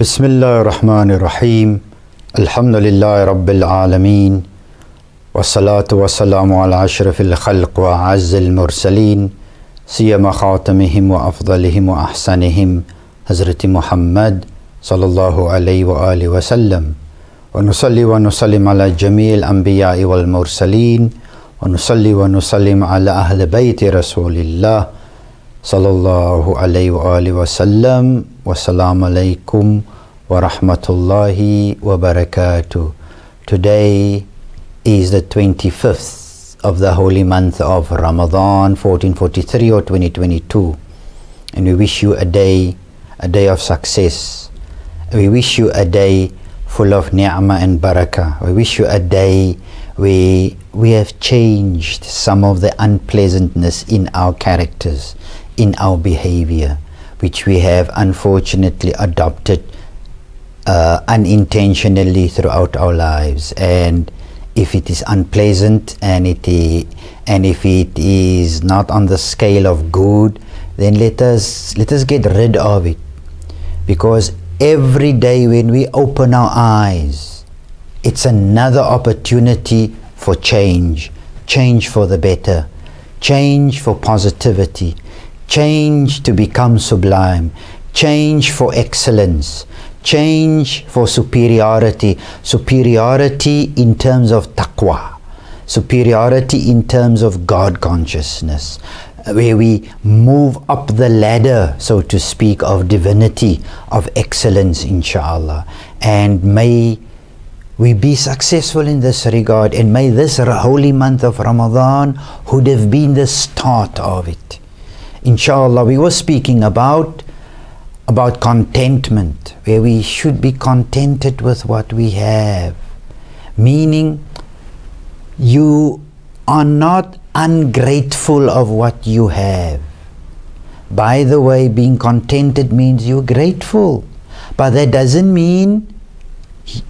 بسم الله الرحمن الرحيم الحمد لله رب العالمين والصلاة والسلام على أشرف الخلق وأعز المرسلين سيما خاتمهم وأفضلهم وأحسنهم حضرة محمد صلى الله عليه وآله وسلم ونصلي ونسلم على جميع الأنبياء والمرسلين ونصلي ونسلم على أهل بيت رسول الله sallallahu alaihi wa sallam wa salam alaikum wa rahmatullahi wa barakatuh. Today is the 25th of the holy month of ramadan 1443 or 2022 and we wish you a day a day of success. We wish you a day full of ni'mah and barakah. We wish you a day where we have changed some of the unpleasantness in our characters in our behavior, which we have unfortunately adopted uh, unintentionally throughout our lives. And if it is unpleasant and it is, and if it is not on the scale of good, then let us let us get rid of it, because every day when we open our eyes, it's another opportunity for change, change for the better, change for positivity change to become sublime, change for excellence, change for superiority, superiority in terms of taqwa, superiority in terms of God consciousness, where we move up the ladder, so to speak, of divinity, of excellence, inshallah. And may we be successful in this regard, and may this holy month of Ramadan would have been the start of it inshallah we were speaking about about contentment where we should be contented with what we have. Meaning you are not ungrateful of what you have. By the way being contented means you're grateful. But that doesn't mean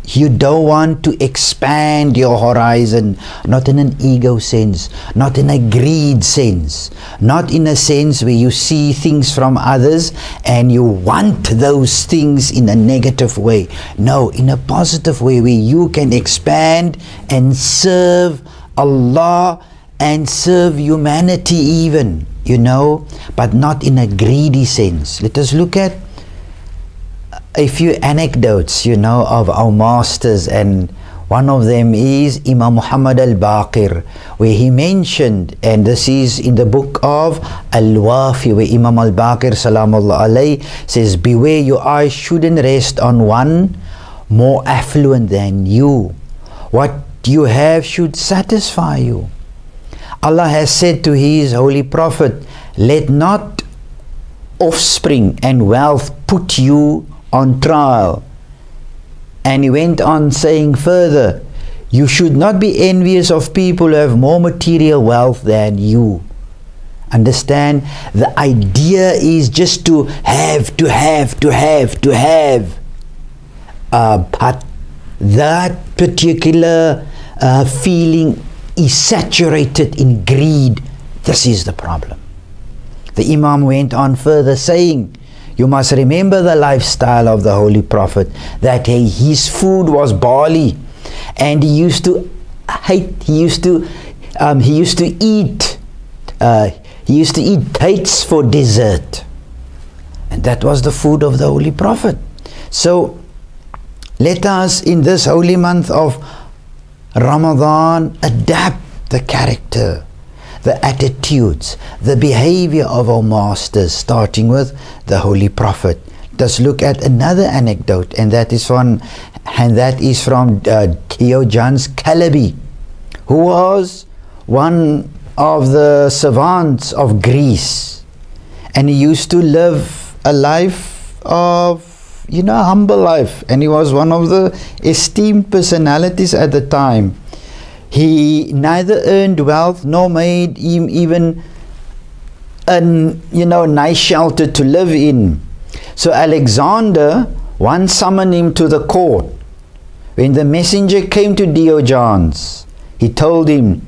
you don't want to expand your horizon, not in an ego sense, not in a greed sense, not in a sense where you see things from others and you want those things in a negative way. No, in a positive way where you can expand and serve Allah and serve humanity even, you know, but not in a greedy sense. Let us look at a few anecdotes, you know, of our masters, and one of them is Imam Muhammad al Baqir, where he mentioned, and this is in the book of Al Wafi, where Imam al Baqir says, Beware your eyes shouldn't rest on one more affluent than you. What you have should satisfy you. Allah has said to His Holy Prophet, Let not offspring and wealth put you on trial. And he went on saying further, You should not be envious of people who have more material wealth than you. Understand? The idea is just to have, to have, to have, to have. Uh, but that particular uh, feeling is saturated in greed. This is the problem. The Imam went on further saying, you must remember the lifestyle of the Holy Prophet that his food was barley and he used to hate, he used to, um, he used to eat, uh, he used to eat dates for dessert. And that was the food of the Holy Prophet. So let us in this holy month of Ramadan adapt the character the attitudes, the behavior of our masters, starting with the Holy Prophet. Let's look at another anecdote, and that is from, and that is from uh, Diogenes Calabi, who was one of the savants of Greece, and he used to live a life of you know humble life, and he was one of the esteemed personalities at the time. He neither earned wealth nor made him even a you know nice shelter to live in. So Alexander once summoned him to the court. When the messenger came to Diogenes, he told him,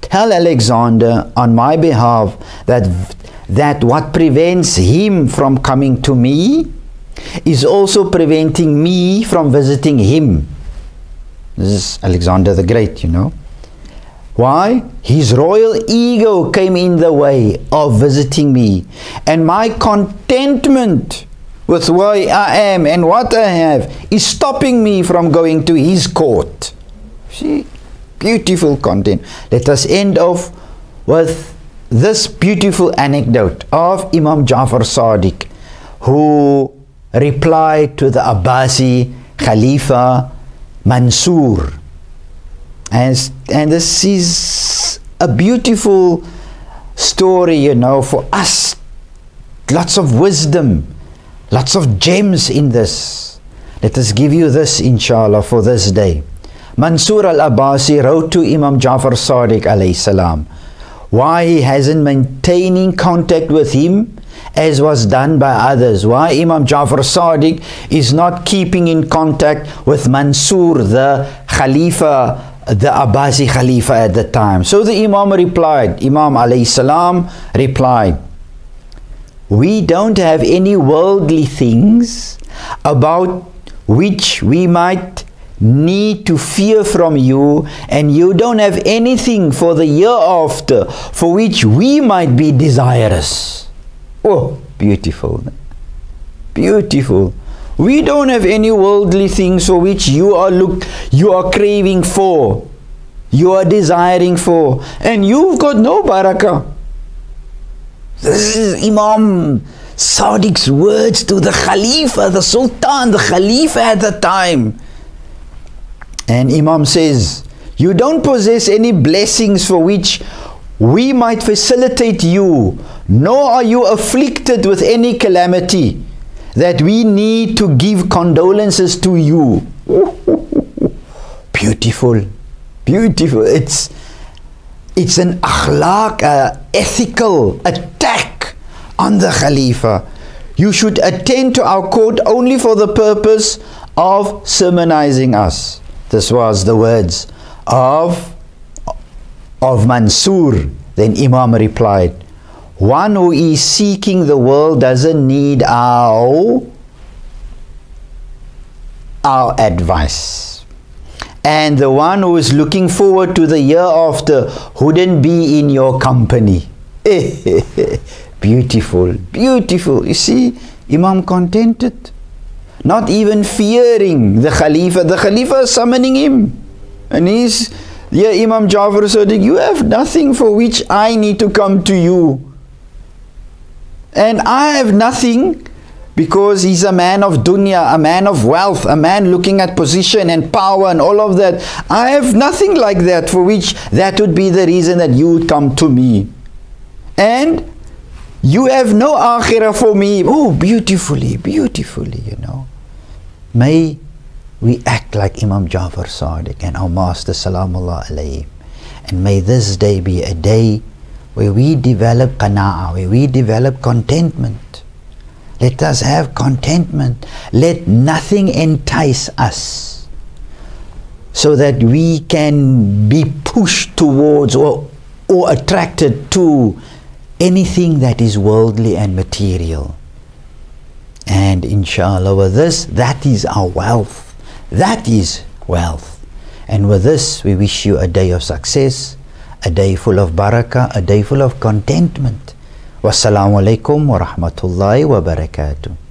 Tell Alexander on my behalf that that what prevents him from coming to me is also preventing me from visiting him. This is Alexander the Great, you know. Why? His royal ego came in the way of visiting me, and my contentment with where I am and what I have is stopping me from going to his court. See, beautiful content. Let us end off with this beautiful anecdote of Imam Jafar Sadiq, who replied to the Abbasi Khalifa Mansur and, and this is a beautiful story, you know, for us. Lots of wisdom, lots of gems in this. Let us give you this, inshallah, for this day. Mansur al Abbasi wrote to Imam Jafar Sadiq alayhi salam why he hasn't maintaining contact with him as was done by others. Why Imam Jafar Sadiq is not keeping in contact with Mansur, the Khalifa the Abbasi Khalifa at the time. So the Imam replied, Imam alayhi salam replied, We don't have any worldly things about which we might need to fear from you, and you don't have anything for the year after for which we might be desirous. Oh, beautiful. Beautiful. We don't have any worldly things for which you are look you are craving for, you are desiring for, and you've got no barakah. This is Imam Sadiq's words to the Khalifa, the Sultan, the Khalifa at the time. And Imam says, You don't possess any blessings for which we might facilitate you, nor are you afflicted with any calamity that we need to give condolences to you. beautiful, beautiful. It's it's an akhlaq, uh, ethical attack on the Khalifa. You should attend to our court only for the purpose of sermonizing us. This was the words of, of Mansur. Then Imam replied, one who is seeking the world doesn't need our, our advice. And the one who is looking forward to the year after wouldn't be in your company. beautiful, beautiful. You see, Imam contented. Not even fearing the Khalifa. The Khalifa is summoning him. And he's, yeah, Imam Jafar Sadiq, you have nothing for which I need to come to you. And I have nothing because he's a man of dunya, a man of wealth, a man looking at position and power and all of that. I have nothing like that for which that would be the reason that you would come to me. And you have no akhirah for me. Oh, beautifully, beautifully, you know. May we act like Imam Jafar Sadiq and our Master Salamullah alayhi. And may this day be a day where we develop qana'ah, where we develop contentment. Let us have contentment. Let nothing entice us so that we can be pushed towards or, or attracted to anything that is worldly and material. And inshallah, with this, that is our wealth. That is wealth. And with this, we wish you a day of success a day full of barakah, a day full of contentment. Wassalamu alaikum wa rahmatullahi wa barakatuh.